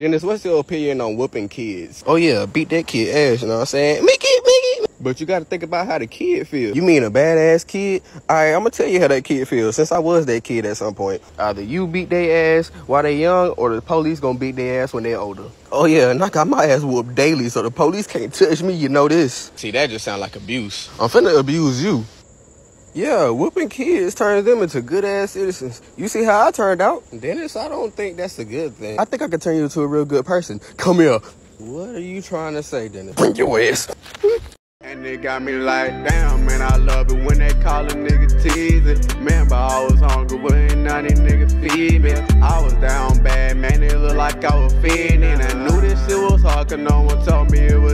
Dennis, what's your opinion on whooping kids? Oh yeah, beat that kid ass, you know what I'm saying? Mickey, Mickey! But you gotta think about how the kid feels. You mean a badass kid? Alright, I'm gonna tell you how that kid feels. Since I was that kid at some point. Either you beat their ass while they young, or the police gonna beat their ass when they're older. Oh yeah, and I got my ass whooped daily, so the police can't touch me, you know this. See, that just sound like abuse. I'm finna abuse you. Yeah, whooping kids turns them into good ass citizens. You see how I turned out? Dennis, I don't think that's a good thing. I think I can turn you into a real good person. Come here. What are you trying to say, Dennis? Bring your ass. And they got me like, damn, man, I love it when they call a nigga Teezy. Man, but I was hungry, but ain't none of niggas feed me. I was down bad, man, it looked like I was feeding. I knew this shit was hard, cause no one told me it was easy. I knew this shit was